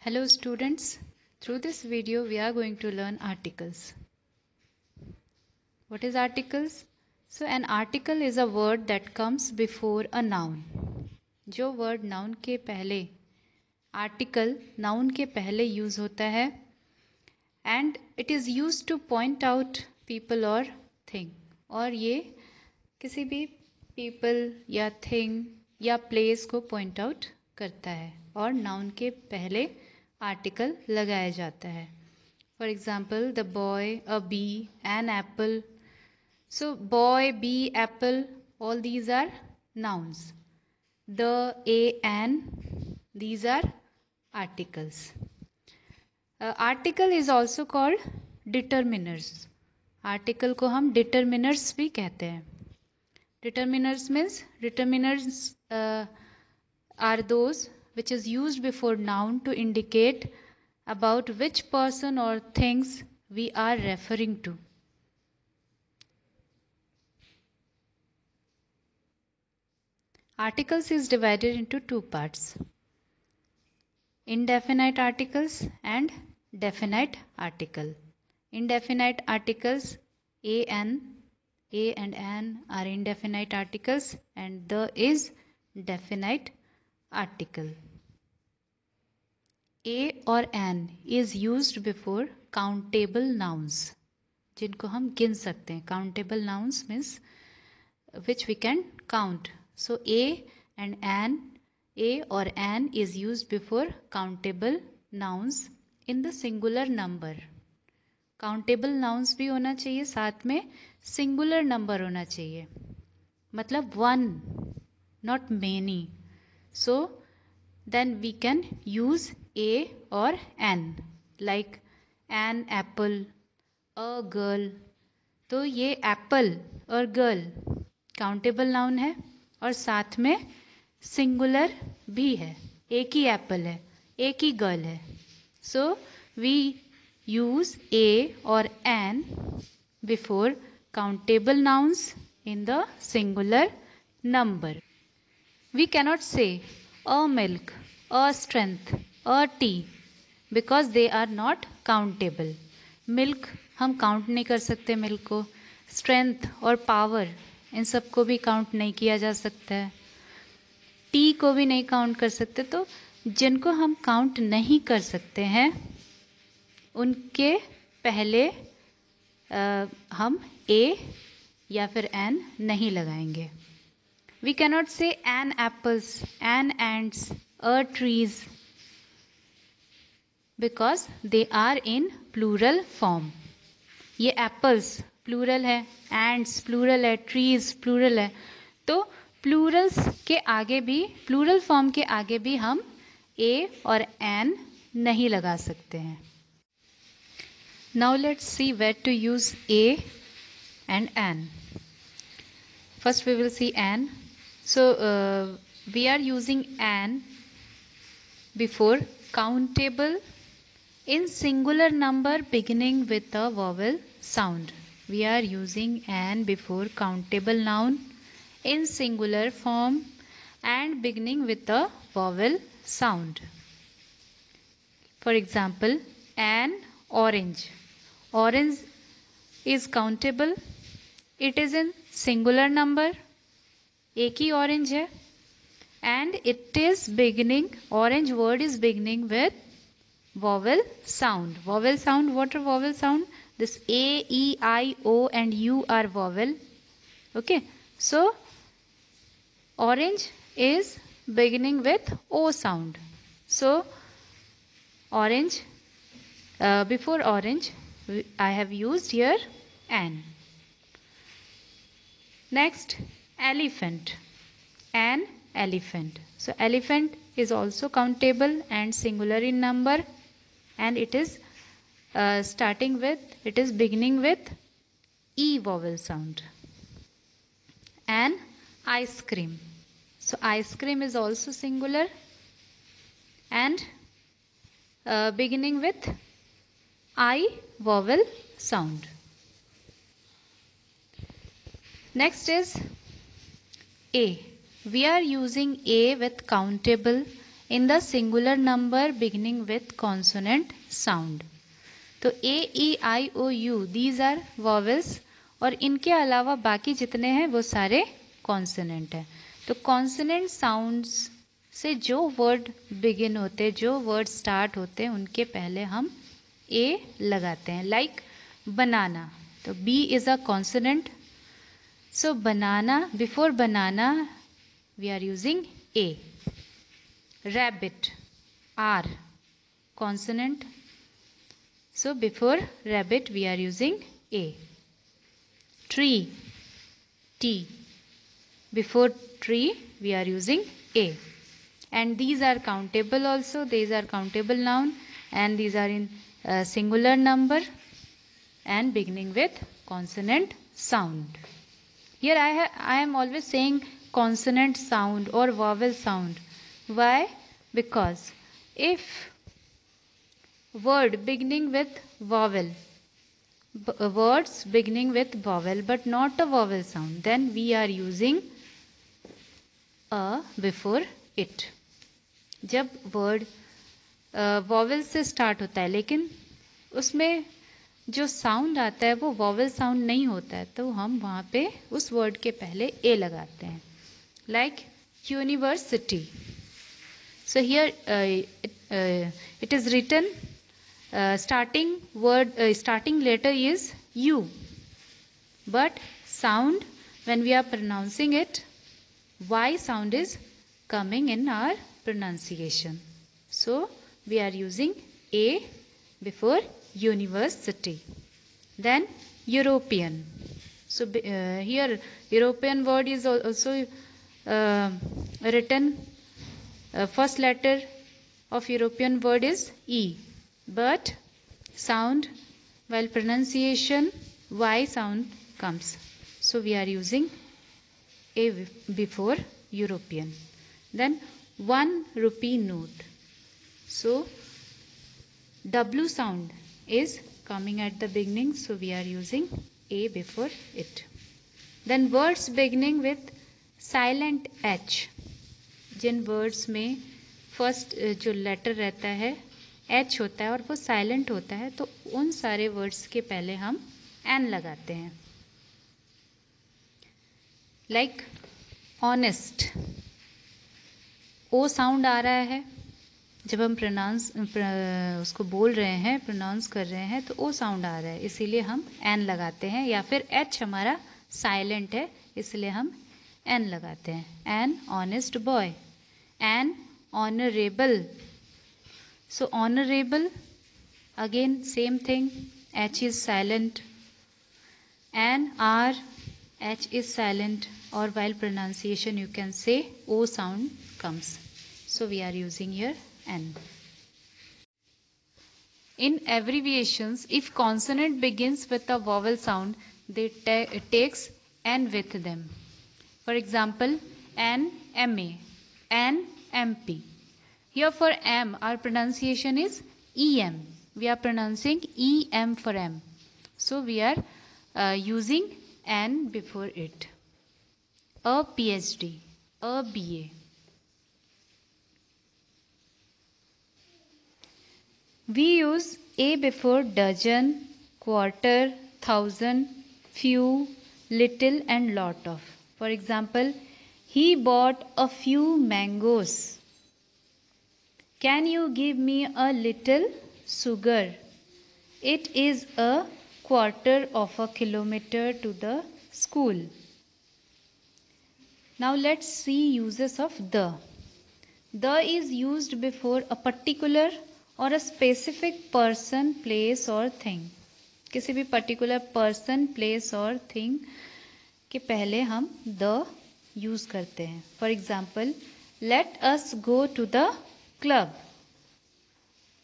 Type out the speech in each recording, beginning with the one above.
Hello students, through this video we are going to learn articles. What is articles? So an article is a word that comes before a noun. जो word noun के पहले article noun के पहले use होता है and it is used to point out people or thing और ये किसी भी people या thing या place को point out करता है और noun के पहले आर्टिकल लगाया जाता है। For example the boy a bee an apple so boy bee apple all these are nouns the a an these are articles article is also called determiners article को हम डिटर्मिनर्स भी कहते हैं। Determiners means determiners are those which is used before noun to indicate about which person or things we are referring to. Articles is divided into two parts. Indefinite articles and definite article. Indefinite articles a n a and an are indefinite articles and the is definite article. A और an is use before countable nouns जिनको हम गिन सकते हैं। Countable nouns means which we can count so a and an a और an is use before countable nouns in the singular number countable nouns भी होना चाहिए, साथ में सिंगुलर नंबर होना चाहिए। मतलब one not many so then we can use a और an like an apple a girl तो ये एप्पल और गर्ल काउंटेबल नाउन है और साथ में सिंगुलर भी है। एक ही एप्पल है एक ही गर्ल है। सो वी यूज़ ए और an before countable nouns in the singular number. We cannot say a milk, a strength, a tea because they are not countable milk हम काउंट नहीं कर सकते मिल्क को. स्ट्रेंथ और पावर इन सबको भी count नहीं किया जा सकता है. टी को भी नहीं काउंट कर सकते तो जिनको हम काउंट नहीं कर सकते हैं उनके पहले आ, हम ए या फिर एन नहीं लगाएँगे. We cannot say an apples an ants a trees because they are in plural form ये एप्पल्स प्लूरल है एंड्स प्लूरल है ट्रीज प्लूरल है. तो प्लूरल्स के आगे भी प्लूरल फॉर्म के आगे भी हम ए और एन नहीं लगा सकते हैं. Now let see what to use a and an first we will see an so we are using an before countable in singular number beginning with a vowel sound. We are using an before countable noun in singular form and beginning with a vowel sound. For example, an orange. Orange is countable. It is in singular number एक ही orange है and it is beginning orange word is beginning with vowel sound. Vowel sound what are vowel sound? This a e i o and u are vowel. Okay. So orange is beginning with o sound. So orange uh, before orange i have used here an next elephant. An elephant. So elephant is also countable and singular in number and it is uh, starting with it is beginning with e vowel sound And ice cream so ice cream is also singular and uh, beginning with i vowel sound next is a. We are using A with countable in the singular number beginning with consonant sound. तो A E I O U these are vowels और इनके अलावा बाकी जितने हैं, वो सारे consonant हैं। तो कॉन्सोनेंट साउंड्स से जो वर्ड बिगिन होते, जो वर्ड स्टार्ट होते हैं उनके पहले हम ए लगाते हैं। लाइक like बनाना तो B is a consonant so banana before banana we are using a rabbit r. Consonant. So before rabbit we are using a. Tree t. Before tree we are using a. And these are countable also. These are countable noun. And these are in uh, singular number. And beginning with consonant sound. Here i i am always saying consonant sound or vowel sound. Why? Because if word beginning with vowel, uh, words beginning with vowel but not a vowel sound, then we are using a before it. जब word vowel uh, से start होता है लेकिन उसमें जो sound आता है वो वॉवल साउंड नहीं होता है तो हम वहाँ पे उस वर्ड के पहले ए लगाते हैं like university So here uh, it, uh, it is written uh, starting word starting letter is U but sound when we are pronouncing it Y sound is coming in our pronunciation. So we are using A before university. Then European. So uh, here European word is also uh, written uh, first letter of European word is E. But sound while pronunciation Y sound comes. So we are using A before European. Then 1 rupee note. So W sound is coming at the beginning. So we are using A before it. Then words beginning with silent H. जिन words में first जो letter रहता है H होता है और वो silent होता है तो उन सारे वर्ड्स के पहले हम एन लगाते हैं। लाइक ऑनेस्ट ओ साउंड आ रहा है। जब हम प्रोनाउंस उसको बोल रहे हैं प्रोनाउंस कर रहे हैं तो ओ साउंड आ रहा है। इसीलिए हम एन लगाते हैं, या फिर एच हमारा साइलेंट है, इसलिए हम एन लगाते हैं। An honest boy and honorable. So honorable again same thing H is silent and R H is silent or while pronunciation you can say O sound comes. So we are using here N. In abbreviations, if consonant begins with a vowel sound, they ta takes N with them. For example, N, M, A. N MP. Here for M, our pronunciation is EM. We are pronouncing EM for M. So we are uh, using N before it. A PhD, a BA. We use A before dozen, quarter, thousand, few, little and lot of. For example, he bought a few mangoes. Can you give me a little sugar? It is a quarter of a kilometer to the school. Now let's see uses of the. The is used before a particular or a specific person, place or thing. किसी भी particular person, place or thing के पहले हम the use करते हैं। For example let us go to the club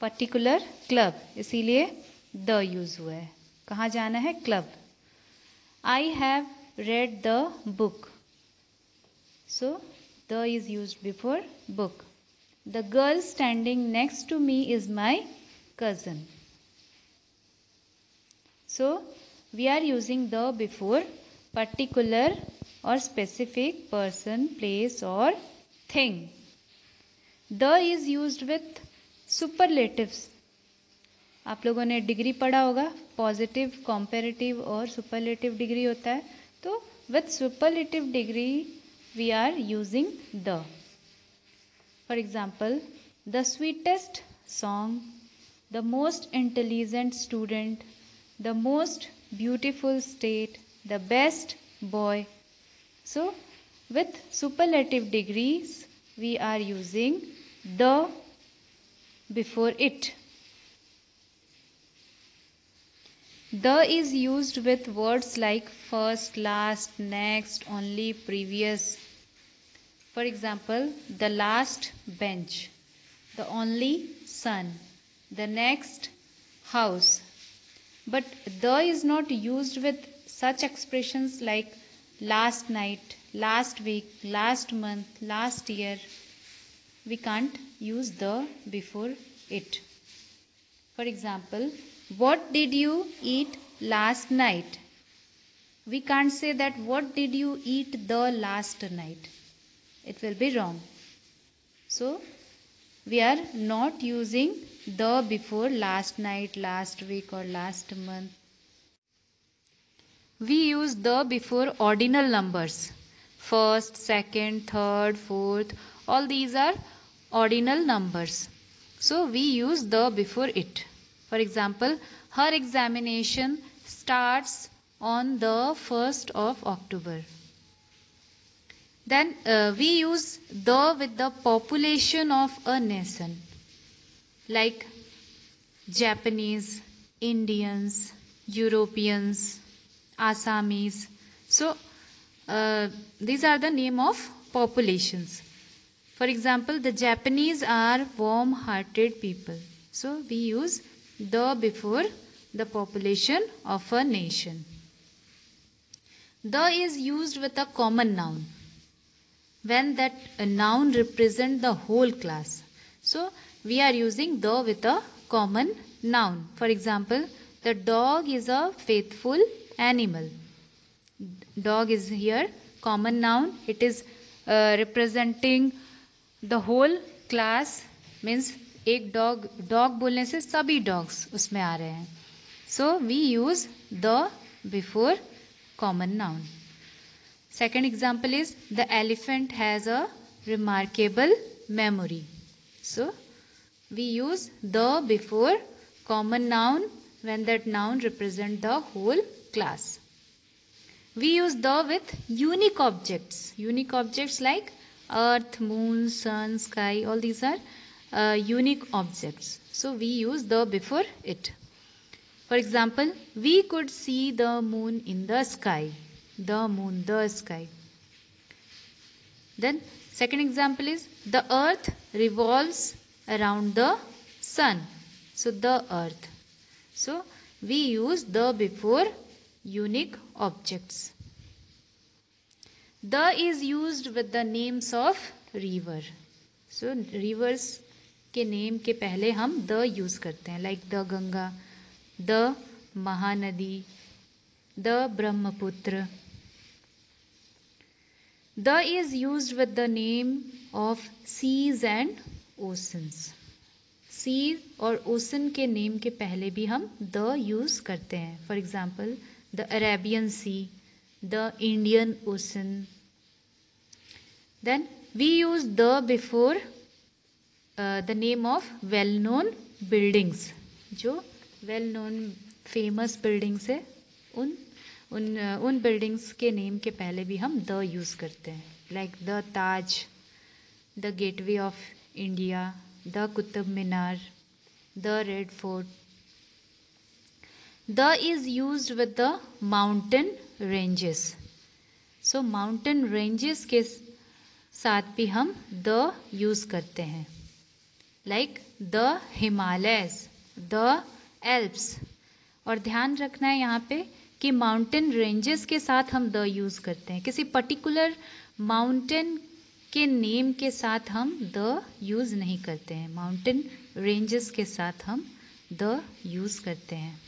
particular club इसीलिए the use हुआ है। कहाँ जाना है? Club I have read the book so the is use before book the girl standing next to me is my cousin. So, we are using the before particular or specific person, place or thing. The is use with superlatives आप लोगों ने degree पढ़ा होगा positive comparative और superlative degree होता है तो with superlative degree we are using the for example the sweetest song the most intelligent student the most beautiful state, the best boy. So, with superlative degrees, we are using the before it. The is used with words like first, last, next, only, previous. For example, the last bench, the only son, the next house, but the is not used with such expressions like last night, last week, last month, last year. We can't use the before it. For example, what did you eat last night? We can't say that what did you eat the last night. It will be wrong. So, we are not using the before last night, last week or last month. We use the before ordinal numbers. First, second, third, fourth. All these are ordinal numbers. So we use the before it. For example, her examination starts on the 1st of October. Then uh, we use the with the population of a nation like Japanese, Indians, Europeans, Assamese. So uh, these are the name of populations. For example, the Japanese are warm-hearted people. So we use the before the population of a nation. The is used with a common noun when that noun represent the whole class. So we are using the with a common noun. For example, the dog is a faithful animal. Dog is here common noun. It is uh, representing the whole class means एक dog dog बोलने से सभी dogs उसमें आ रहे हैं so we use the before common noun second example is the elephant has a remarkable memory so we use the before common noun when that noun represent the whole class. We use the with unique objects. Unique objects like earth, moon, sun, sky, all these are uh, unique objects. So we use the before it. For example, we could see the moon in the sky. The moon, the sky. Then second example is the earth revolves around the sun. So the earth. So we use the before unique objects. The is used with the names of river. So, rivers के name के पहले हम the use करते हैं like the Ganga the Mahanadi the Brahmaputra the is use with the name of seas and oceans sea और ocean के name के पहले भी हम द यूज़ करते हैं for example the Arabian sea the Indian ocean then we use the before the name of well known buildings जो well known famous buildings है उन उन uh, उन बिल्डिंग्स के नेम के पहले भी हम द यूज़ करते हैं like the Taj the gateway of India, the Qutub Minar, the Red Fort. The is used with the mountain ranges. So mountain ranges के साथ भी हम the use करते हैं like the Himalayas, the Alps. और ध्यान रखना है यहाँ पे कि माउंटेन रेंजेस के साथ हम द यूज़ करते हैं किसी पर्टिकुलर माउंटेन के नेम के साथ हम द यूज़ नहीं करते हैं माउंटेन रेंजेस के साथ हम द यूज़ करते हैं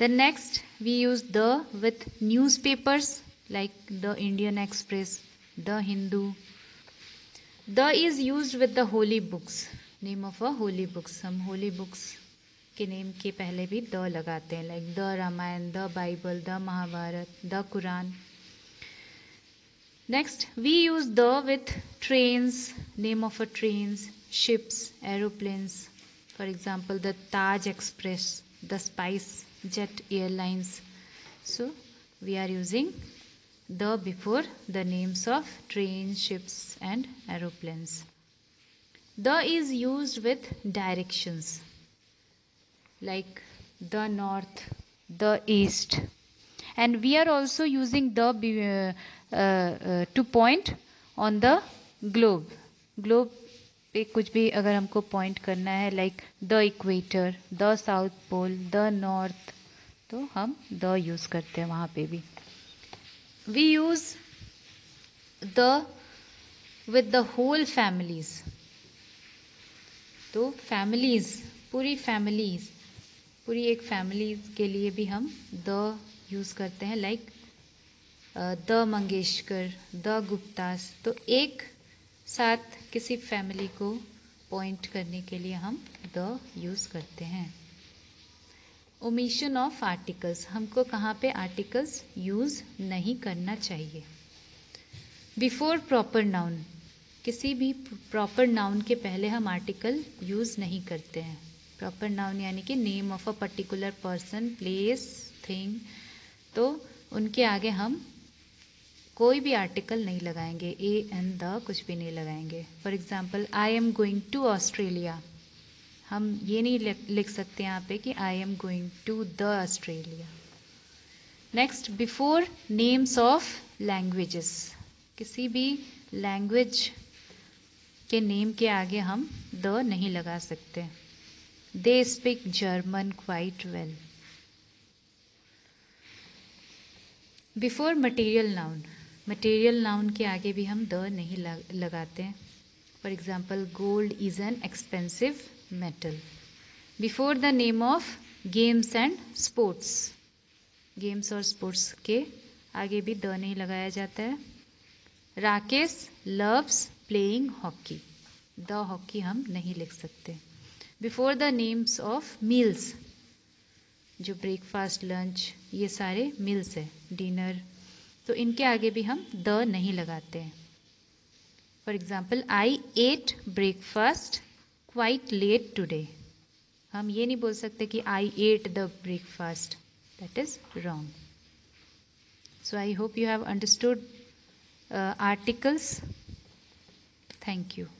the next we use the with newspapers like the Indian Express the Hindu the is use with the holy books name of a holy books हम holy books के name के पहले भी द लगाते हैं like the Ramayana the Bible the Mahabharata the Quran next we use the with trains name of a trains ships aeroplanes for example the taj express the spice jet airlines so we are using the before the names of trains ships and aeroplanes the is used with directions like the north, the east. And we are also using the uh, uh, uh, to point on the globe. Globe पे कुछ भी अगर हमको point करना है like the equator the south pole the north तो हम the use करते हैं वहाँ पे भी। We use the with the whole families तो फैमिलीज़ पूरी फैमिलीज़ पूरी एक फैमिलीज़ के लिए भी हम द यूज़ करते हैं like the Mangeshkar the Guptas. तो एक साथ किसी फैमिली को पॉइंट करने के लिए हम द यूज़ करते हैं। ओमिशन ऑफ़ आर्टिकल्स हमको कहाँ पे आर्टिकल्स यूज़ नहीं करना चाहिए। बिफोर प्रॉपर नाउन किसी भी प्रॉपर नाउन के पहले हम आर्टिकल यूज़ नहीं करते हैं। प्रॉपर नाउन यानी कि name of a particular person place thing तो उनके आगे हम कोई भी आर्टिकल नहीं लगाएँगे ए एन द कुछ भी नहीं लगाएँगे। For example I am going to Australia हम ये नहीं लिख सकते यहाँ पे कि I am going to the Australia next before names of languages किसी भी लैंग्वेज के नेम के आगे हम द नहीं लगा सकते। They speak German quite well before material noun material noun के आगे भी हम द नहीं लगाते for example gold is an expensive metal before the name of games and sports games और स्पोर्ट्स के आगे भी द नहीं लगाया जाता है। Rakesh loves playing hockey the hockey हम नहीं लिख सकते। Before the names of meals जो ब्रेकफास्ट लंच ये सारे मील्स है। डिनर तो इनके आगे भी हम द नहीं लगाते हैं। For example I ate breakfast quite late today हम ये नहीं बोल सकते कि I ate the breakfast that is wrong so I hope you have understood articles thank you.